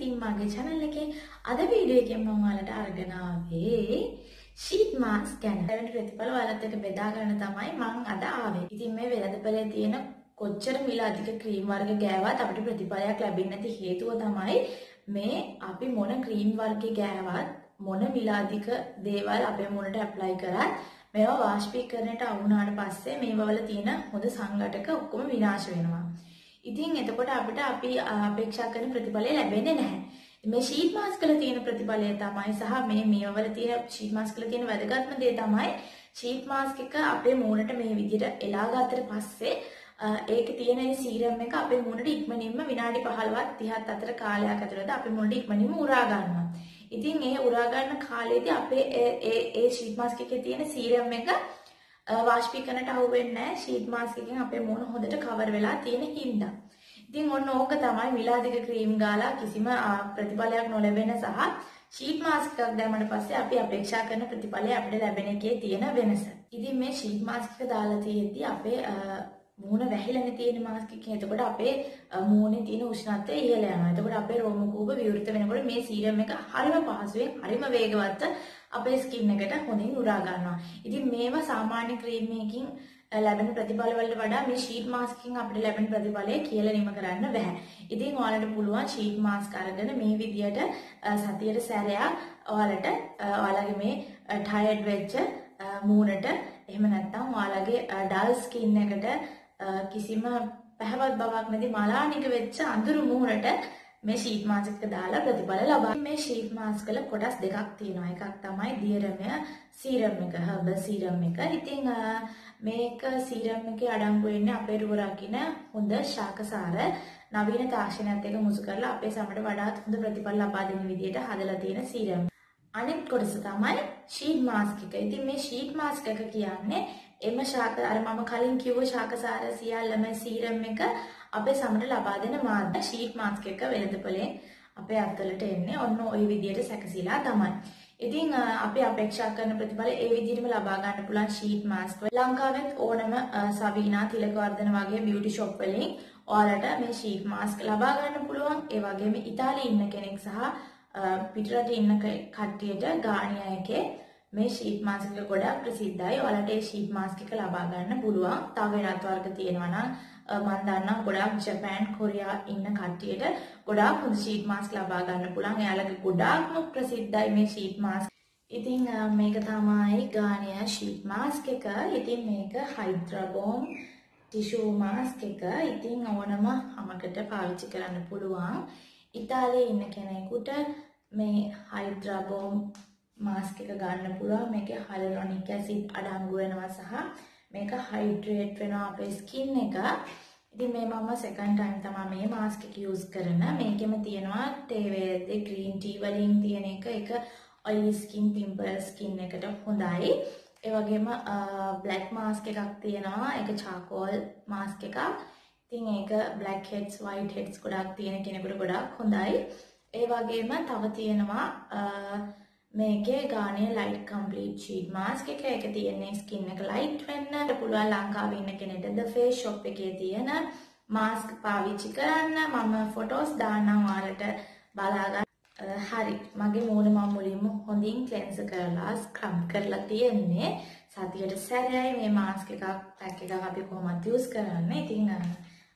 ඉතින් මගේ channel එකේ අද වීඩියෝ එකෙන් මම ඔයාලට අරගෙන ආවේ sheet mask ගැන. එවැනි ප්‍රතිඵල ඔයාලත් එක්ක බෙදා ගන්න තමයි මම අද ආවේ. ඉතින් මේ වෙළඳපොලේ තියෙන කොච්චර මිල අධික ක්‍රීම් වර්ග ගෑවත් අපිට ප්‍රතිඵලයක් ලැබෙන්නේ නැති හේතුව තමයි මේ අපි මොන ක්‍රීම් වර්ග ගෑවත් මොන මිල අධික දේවල් අපේ මුණට ඇප්ලයි කරත් මේවා වාෂ්පීකරණයට අවුනාට පස්සේ මේවා වල තියෙන හොඳ සංඝටක ඔක්කොම විනාශ වෙනවා. ඉතින් එතකොට අපිට අපි අපේක්ෂා කරන ප්‍රතිඵලය ලැබෙන්නේ නැහැ. මේ ෂීට් මාස්ක් වල තියෙන ප්‍රතිඵලය තමයි සහ මේ මේවල තියෙන ෂීට් මාස්ක් වල තියෙන වැදගත්ම දේ තමයි ෂීට් මාස්ක් එක අපේ මූණට මේ විදිහට එලා ගත්තට පස්සේ ඒකේ තියෙන ඒ සීරම් එක අපේ මූණට ඉක්මනින්ම විනාඩි 15ක් 30ක් අතර කාලයක් ඇතුළත අපේ මූණට ඉක්මනින්ම උරා ගන්නවා. ඉතින් ඒ උරා ගන්න කාලේදී අපේ ඒ ඒ ෂීට් මාස්ක් එකේ තියෙන සීරම් එක වාෂ්පීකරණයට අහු වෙන්නේ නැහැ. ෂීට් මාස්ක් එකෙන් අපේ මූණ හොඳට කවර් වෙලා තියෙන හින්දා. ඉතින් ඔන්න ඕක තමයි මිලාදික ක්‍රීම් ගාලා කිසිම ප්‍රතිඵලයක් නොලැබෙන සහ ෂීට් මාස්ක් එකක් දැම්මට පස්සේ අපි අපේක්ෂා කරන ප්‍රතිඵලය අපිට ලැබෙන එකේ තියෙන වෙනස. ඉතින් මේ ෂීට් මාස්ක් එක දාලා තියෙද්දි අපේ මූණ වැහිලානේ තියෙන මාස්ක් එකකින්. එතකොට අපේ මූණේ තියෙන උෂ්ණත්වය ඉහළ යනවා. එතකොට අපේ රෝම කූප විවෘත වෙනකොට මේ සීරම් එක හරිම පහසුවෙන් හරිම වේගවත් අපේ ස්කින් එකට හොඳින් උරා ගන්නවා. ඉතින් මේවා සාමාන්‍ය ක්‍රීම් එකකින් ලැබෙන ප්‍රතිඵල වලට වඩා මේ ෂීට් මාස්ක් එකකින් අපිට ලැබෙන ප්‍රතිඵලය කියලා නිම කරන්න බෑ. ඉතින් ඔයාලට පුළුවන් ෂීට් මාස්ක් අරගෙන මේ විදියට සතියට සැරයක් ඔයාලට ඔයාලගේ මේ ටයර්ඩ් වෙච්ච මූණට එහෙම නැත්නම් ඔයාලගේ ඩල් ස්කින් එකට කිසිම පැහැවත් බවක් නැති මලානික වෙච්ච අඳුරු මූණට මේ ෂීට් මාස්ක් එක දාලා ප්‍රතිඵල ලබා. මේ ෂීට් මාස්ක් වල කොටස් දෙකක් තියෙනවා. එකක් තමයි දියරමය සීරම් එක, හර්බල් සීරම් එක. ඉතින් මේක සීරම් එකේ අඩංගු වෙන්නේ අපේ රුව රකින්න හොඳ ශාකසාර නවීන තාක්ෂණයත් එක්ක මුසු කරලා අපේ සමට වඩාත් හොඳ ප්‍රතිඵල ලබා දෙන විදිහට හදලා තියෙන සීරම්. අනිත් කොටස තමයි ෂීට් මාස්ක් එක. ඉතින් මේ ෂීට් මාස්ක් එක කියන්නේ එම ශාක අර මම කලින් කිව්ව ශාකසාර සියල්ලම සීරම් එක අපේ සමට ලබා දෙන මාර්ග ෂීට් මාස්ක් එක වෙළඳපොලෙන් අපේ අත්වලට එන්නේ ඔන්න ওই විදියට සැකසීලා තමයි. ඉතින් අපි අපේක්ෂා කරන ප්‍රතිඵල ඒ විදිහටම ලබා ගන්න පුළුවන් ෂීට් මාස්ක් වල ලංකාවෙත් ඕනම සවීනා තිලකවර්ධන වගේ බියුටි ෂොප් වලින් ඔයාලට මේ ෂීට් මාස්ක් ලබා ගන්න පුළුවන්. ඒ වගේම ඉතාලියේ ඉන්න කෙනෙක් සහ පිටරට ඉන්න කට්ටියට ගානියා එකේ මේ ෂීට් මාස්ක් එක ගොඩක් ප්‍රසිද්ධයි. ඔයාලට ඒ ෂීට් මාස්ක් එක ලබා ගන්න පුළුවන්. තව වෙනත් වර්ග තියෙනවා නම් මම දන්නවා ගොඩාක් ජපාන් කොරියා ඉන්න කට්ටියට ගොඩාක් හොඳ ෂීට් මාස්ක් ලබා ගන්න පුළුවන්. එයාලගේ ගොඩාක්ම ප්‍රසිද්ධයි මේ ෂීට් මාස්ක්. ඉතින් මේක තමයි ගානියා ෂීට් මාස්ක් එක. ඉතින් මේක හයිඩ්‍රාබෝම් ටිෂූ මාස්ක් එක. ඉතින් ඕනම හමකට පාවිච්චි කරන්න පුළුවන්. ඉතාලියේ ඉන්න කෙනෙකුට මේ හයිඩ්‍රාබෝම් මාස්ක් එක ගන්න පුළුවන් මේකේ හයලුරොනික් ඇසිඩ් අඩංගු වෙනවා සහ මේක හයිඩ්‍රේට් වෙනවා අපේ ස්කින් එක. ඉතින් මේ මම සෙකන්ඩ් ටයිම් තමයි මේ මාස්ක් එක යූස් කරන. මේකෙම තියෙනවා තේ වේදේ ග්‍රීන් ටී වලින් තියෙන එක ඒක ඔයිලි ස්කින් පිම්පල් ස්කින් එකට හොඳයි. ඒ වගේම බ්ලැක් මාස්ක් එකක් තියෙනවා. ඒක චාකෝල් මාස්ක් එකක්. ඉතින් ඒක බ්ලැක් හෙඩ්ස් වයිට් හෙඩ්ස් ගොඩක් තියෙන කෙනෙකුට ගොඩක් හොඳයි. ඒ වගේම තව තියෙනවා මේකේ ගානේ ලයිට් කම්ප්ලීට් ෂීට් මාස්ක් එක ඒක තියෙන්නේ ස්කින් එක ලයිට් වෙන්න. පුළුවන් ලංකාවේ ඉන්න කෙනෙක්ට ද ෆේස් ෂොප් එකේ තියෙන මාස්ක් පාවිච්චි කරන්න. මම ෆොටෝස් දාන්නම් ඔයාලට බලා ගන්න හරි. මගේ මූණ මම මුලින්ම හොඳින් ක්ලෙන්ස් කරලා ස්ක්‍රබ් කරලා තියෙන්නේ. සතියට සැරයයි. මේ මාස්ක් එකක් පැක් එකක් අපි කොහොමද යූස් කරන්නේ. ඉතින්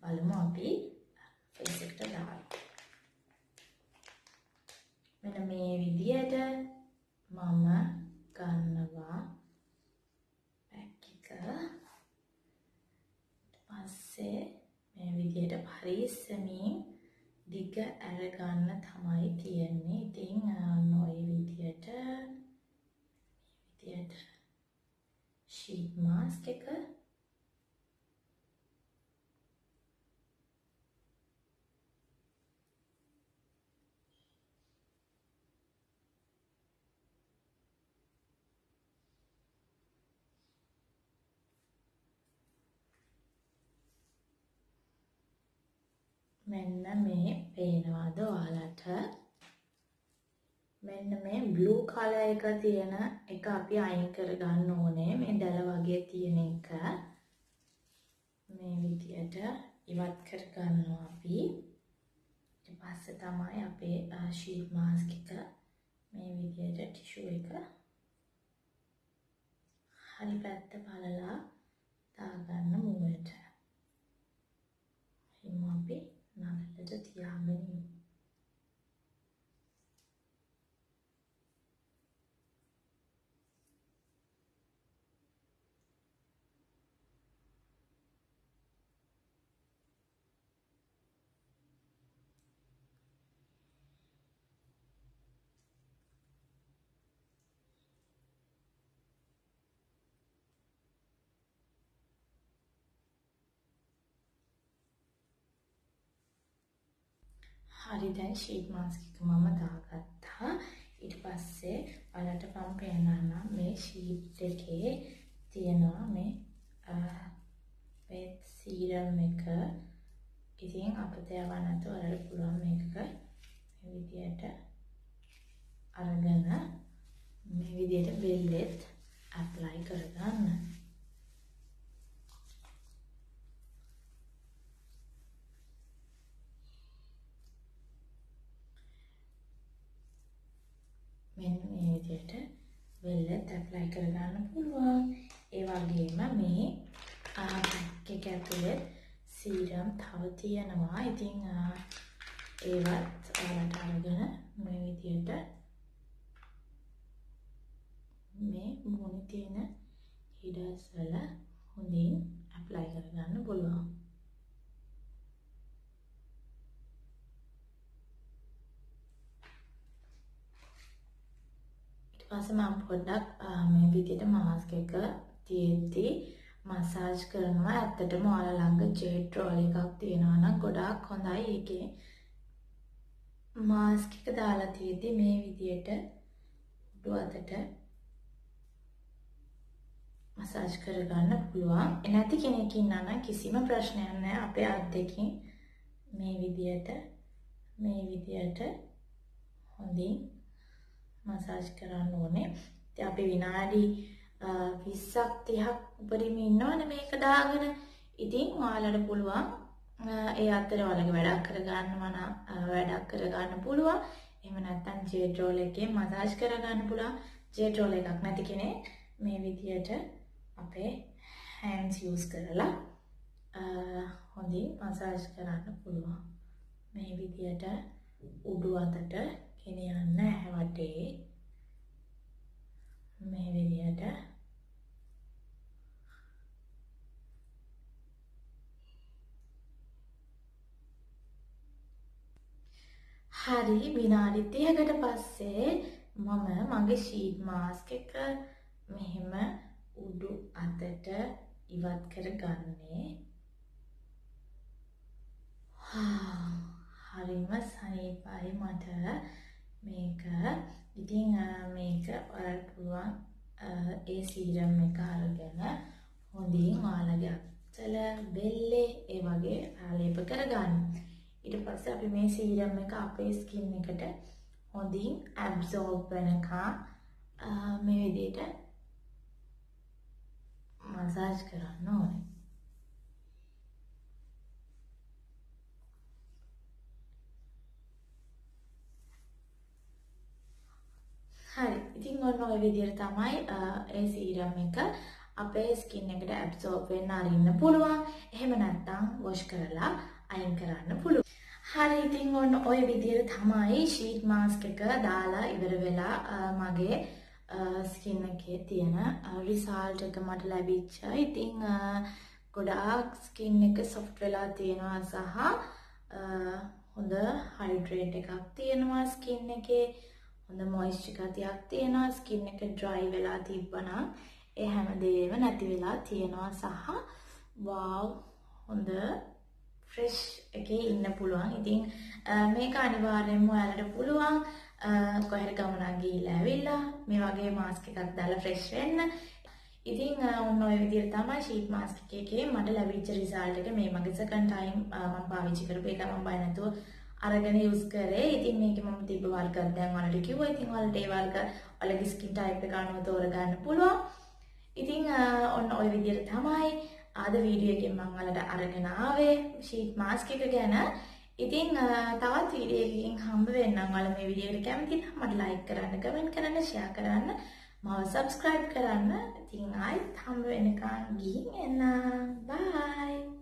බලමු අපි ෆේස් එකට දාන්න මෙන්න මේ විදියට මම ගන්නවා පැක් එක පස්සේ මේ විදිහට පරිස්සමින් දිග අරගන්න තමයි තියෙන්නේ. ඉතින් ඔය විදිහට මේ විදිහට ෂීට් මාස්ක් එක මෙන්න මේ පේනවාද ඔයාලට? මෙන්න මේ බ්ලූ කලර් එක තියෙන එක අපි අයින් කරගන්න ඕනේ. මේ දැල වගේ තියෙන එක. මේ විදියට ඉවත් කරගන්නවා අපි. ඊට පස්සේ තමයි අපේ ෂීට් මාස්ක් එක මේ විදිහට ටිෂු එක හරි පැත්ත බලලා දාගන්න මුවට. And I'm 名 හරි දැන් ෂීට් මාස්ක් එක මම දාගත්තා. ඊට පස්සේ ඔයාලට මම පෙන්නන්නම් මේ ෂීට් එකේ තියෙනවා මේ මේ සීරම් එක. ඉතින් අපිට යවන්න නැතුව ඔයාලට පුළුවන් මේක මේ විදියට අරගෙන මේ විදියට බෙල්ලෙත් ඇප්ලයි කරගන්න. මෙන්න මේ විදිහට වෙල්ලත් ඇප්ලයි කරගන්න පුළුවන්. ඒ වගේම මේ පැක් එක ඇතුලේ සීරම් තව තියෙනවා. ඉතින් ඒවත් ඔයාලට අරගෙන මේ විදිහට මේ මුහුණේ තියෙන හිඩස් වල හොඳින් ඇප්ලයි කරගන්න පුළුවන්. පස්සේ මම පොඩ්ඩක් මේ විදිහට මාස්ක් එක තියෙද්දි මසාජ් කරනවා. ඇත්තටම ඔයාලා ළඟ ජෙට් රෝල් එකක් තියෙනවා නම් ගොඩාක් හොඳයි. ඒකේ මාස්ක් එක දාලා තියෙද්දි මේ විදිහට උඩු අතට මසාජ් කරගන්න පුළුවන්. නැති කෙනෙක් ඉන්නා නම් කිසිම ප්‍රශ්නයක් නැහැ. අපේ අත් දෙකෙන් මේ විදිහට මේ විදිහට හොඳින් මසාජ් කරන්න ඕනේ. ඉතින් අපි විනාඩි 20ක් 30ක් උපරිම ඉන්නවනේ මේක දාගෙන. ඉතින් ඔයාලට පුළුවන් ඒ අතරේ ඔයාලගේ වැඩක් කරගන්නවා නම් වැඩක් කරගන්න පුළුවන්. එහෙම නැත්නම් ජෙට් රෝල් එකේ මසාජ් කරගන්න පුළුවන්. ජෙට් රෝල් එකක් නැති කෙනෙක් මේ විදියට අපේ hands use කරලා හොඳින් මසාජ් කරන්න පුළුවන්. මේ විදියට උඩු අතට ගෙනියන්න ඇහැ වටේ මේ විදියට. හරි විනාඩි 30කට පස්සේ මම මගේ ෂීට් මාස්ක් එක මෙහෙම උඩු අතට ඉවත් කරගන්නේ. හරිම සනීපයි මට. මේක ඉතින් මේක ඔයාලට පුළුවන් ඒ සීරම් එක අරගෙන හොඳින් ඔයාලගේ අත්වල බෙල්ලේ ඒ වගේ ආලේප කරගන්න. ඊට පස්සේ අපි මේ සීරම් එක අපේ ස්කින් එකට හොඳින් ඇබ්සෝබ් වෙනකම් මේ විදිහට මසාජ් කරන්න ඕනේ. හරි. ඉතින් ඔන්න ඔය විදිහට තමයි ඒ සීරම් එක අපේ ස්කින් එකට ඇබ්සෝබ් වෙන්න අරින්න පුළුවන්. එහෙම නැත්නම් වොෂ් කරලා අයින් කරන්න පුළුවන්. හරි ඉතින් ඔන්න ඔය විදිහට තමයි ෂීට් මාස්ක් එක දාලා ඉවර වෙලා මගේ ස්කින් එකේ තියෙන රිසල්ට් එක මට ලැබිච්ච. ඉතින් ගොඩාක් ස්කින් එක සොෆ්ට් වෙලා තියෙනවා සහ හොඳ හයිඩ්‍රේට් එකක් තියෙනවා ස්කින් එකේ. හොඳ මොයිස්චර් ගතියක් තියෙනවා ස්කින් එක ඩ්‍රයි වෙලා තිබ්බනම් ඒ හැමදේම නැති වෙලා තියෙනවා සහ වාව් හොඳ ෆ්‍රෙෂ් එකේ ඉන්න පුළුවන්. ඉතින් මේක අනිවාර්යෙන්ම ඔයාලට පුළුවන් කොහෙර ගමනක් ගිහිල්ලා ඇවිල්ලා මේ වගේ මාස්ක් එකක් දාලා ෆ්‍රෙෂ් වෙන්න. ඉතින් ඔන්න ඔය විදිහට තමයි ෂීට් මාස්ක් එකේ මට ලැබිච්ච රිසල්ට් එක මේ මගේ සෙකන්ඩ් ටයිම් මම පාවිච්චි කරපු එක මම බය නැතුව අරගෙන යූස් කරේ. ඉතින් මේකේ මම තිබ්බ වර්ගයක් දැන් ඔයාලට කිව්වා. ඉතින් ඔයාලට ඒ වර්ග ඔයාලගේ ස්කින් ටයිප් එක අනුව තෝරගන්න පුළුවන්. ඉතින් ඔන්න ওই විදිහට තමයි අද වීඩියෝ එකෙන් මම ඔයාලට අරගෙන ආවේ ෂීට් මාස්ක් එක ගැන. ඉතින් තවත් වීඩියෝ එකකින් හම්බ වෙන්නම්. ඔයාලා මේ වීඩියෝ එකට කැමති නම් මට ලයික් කරන්න, කමෙන්ට් කරන්න, ෂෙයා කරන්න, මාව subscribe කරන්න. ඉතින් ආයෙත් හම්බ වෙනකන් ගිහින් එන්න. බයි